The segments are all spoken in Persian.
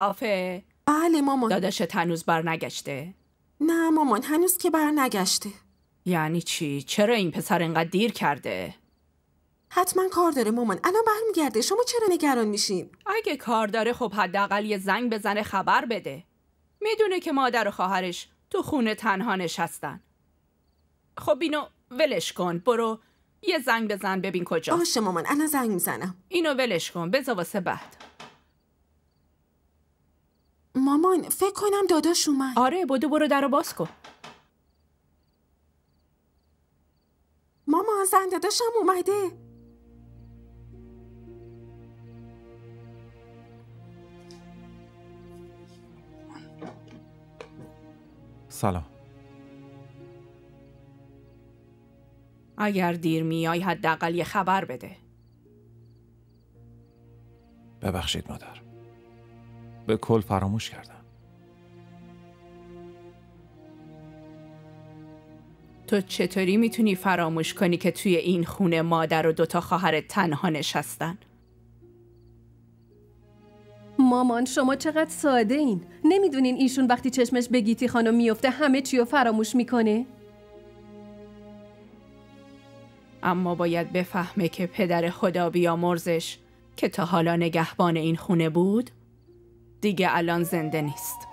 آفه. بله مامان. داداشت هنوز بر نگشته. نه مامان هنوز که بر نگشته. یعنی چی؟ چرا این پسر انقدر دیر کرده؟ حتما کار داره مامان. الان برمیگرده. شما چرا نگران میشین؟ اگه کار داره خب حداقل یه زنگ بزنه خبر بده. می‌دونه که مادر و خواهرش تو خونه تنها نشستن. خب اینو ولش کن. برو. یه زنگ بزن ببین کجا. باشه مامان. الان زنگ می‌زنم. اینو ولش کن. بذار واسه بعد. مامان فکر کنم داداش اومد. آره بدو برو در باز کن. مامان زن داداشم اومده. سلام. اگر دیر میای حداقل یه خبر بده. ببخشید مادر. به کل فراموش کردم. تو چطوری می‌تونی فراموش کنی که توی این خونه مادر و دوتا خواهر تنها نشستن؟ مامان شما چقدر ساده این. نمی‌دونین ایشون وقتی چشمش به گیتی خانم میفته همه چی رو فراموش می‌کنه؟ اما باید بفهمه که پدر خدا بیامرزش که تا حالا نگهبان این خونه بود دیگه الان زنده نیست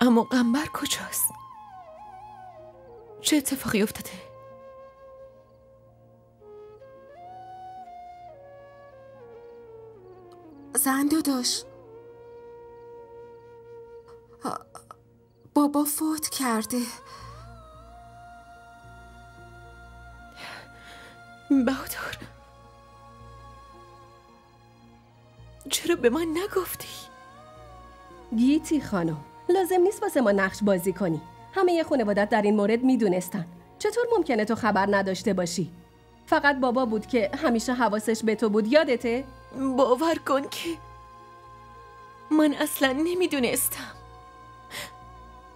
اما قنبر کجاست؟ چه اتفاقی افتاده؟ زن داداش بابا فوت کرده. بهادر چرا به من نگفتی؟ گیتی خانم لازم نیست واسه ما نقش بازی کنی. همه یه خانوادت در این مورد می‌دونستن. چطور ممکنه تو خبر نداشته باشی؟ فقط بابا بود که همیشه حواسش به تو بود یادته؟ باور کن که من اصلا نمی‌دونستم.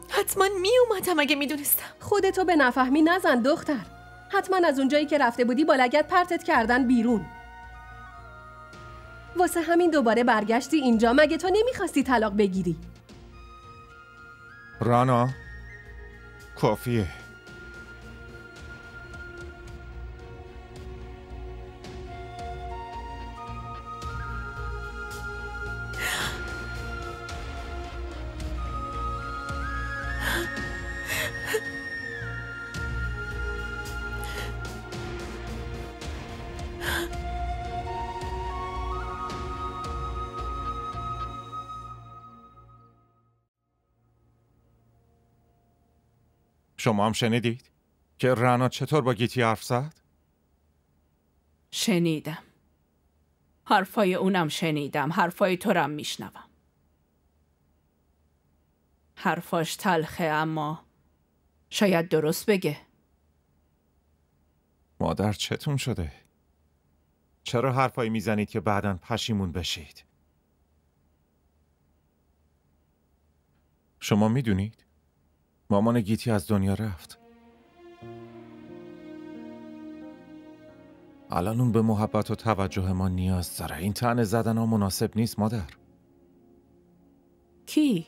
حتما می اومدم اگه می‌دونستم. خودتو به نفهمی نزن دختر. حتما از اونجایی که رفته بودی با لگت پرتت کردن بیرون. واسه همین دوباره برگشتی اینجا. مگه تو نمی‌خواستی طلاق بگیری؟ رانا کافیه. شما هم شنیدید که رانا چطور با گیتی حرف زد؟ شنیدم حرفای اونم شنیدم حرفای تو رم میشنوم حرفاش تلخه اما شاید درست بگه مادر چتون شده؟ چرا حرفایی می‌زنید که بعدا پشیمون بشید؟ شما می‌دونید؟ مامان گیتی از دنیا رفت. الان اون به محبت و توجه ما نیاز داره. این تنه زدن ها مناسب نیست مادر. کی؟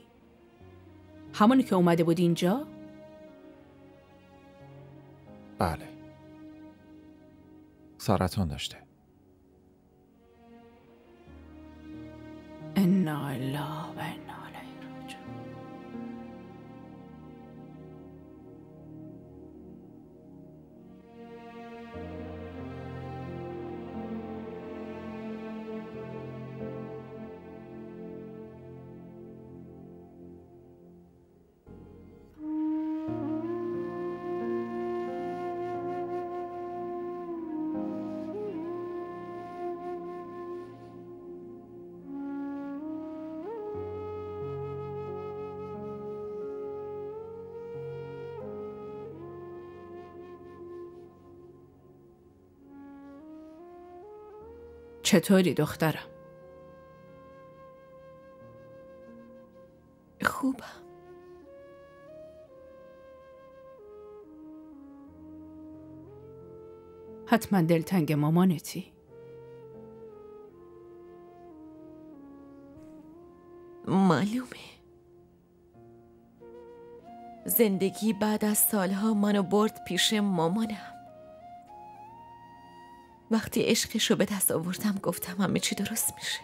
همونی که اومده بود اینجا؟ بله. سرطان داشته. انا الله چطوری دخترم؟ خوبم. حتما دلتنگ مامانتی. معلومه. زندگی بعد از سالها منو برد پیش مامانم. وقتی عشقش به دست آوردم گفتم همه چی درست میشه.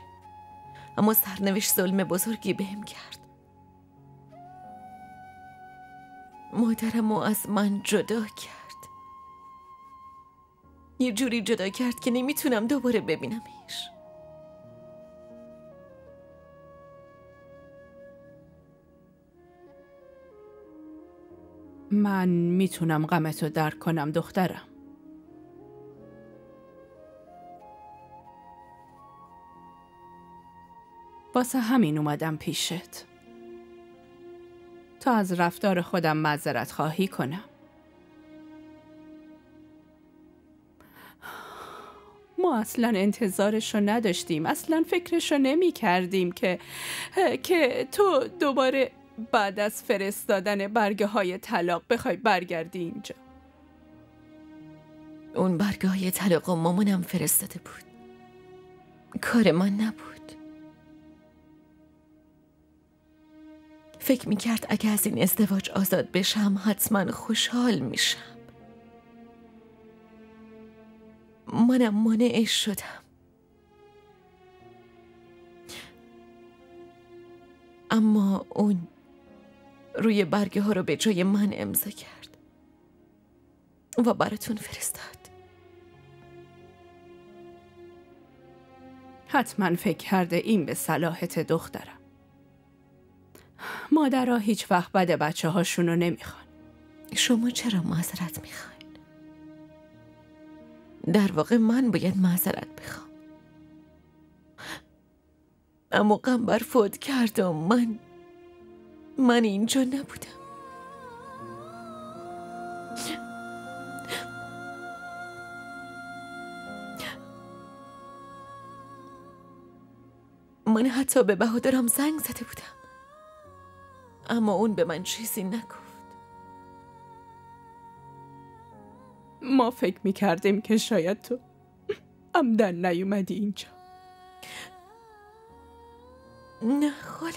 اما سرنوشت ظلم بزرگی بهم کرد. مادرمو از من جدا کرد. یه جوری جدا کرد که نمی‌تونم دوباره ببینمش من می‌تونم غمتو درک کنم دخترم. واسه همین اومدم پیشت. تا از رفتار خودم معذرت خواهی کنم. ما اصلا انتظارش رو نداشتیم. اصلا فکرش رو نمی کردیم که که تو دوباره بعد از فرستادن برگه های طلاق بخوای برگردی اینجا. اون برگه های طلاق و مامانم فرستاده بود. کار من نبود. فکر می‌کرد اگه از این ازدواج آزاد بشم حتما خوشحال میشم. منم مانعش شدم. اما اون روی برگه ها رو به جای من امضا کرد و براتون فرستاد. حتما فکر کرده این به صلاحت دخترم. مادرها هیچ وقت بد بچه هاشونو نمی‌خوان. شما چرا معذرت می‌خواین؟ در واقع من باید معذرت بخوام. اما قنبر فوت کرد و من من اینجا نبودم. من حتی به بهادرم زنگ زده بودم. اما اون به من چیزی نگفت. ما فکر می‌کردیم که شاید تو عمدن نیومدی اینجا. نه خاله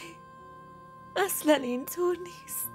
اصلا اینطور نیست.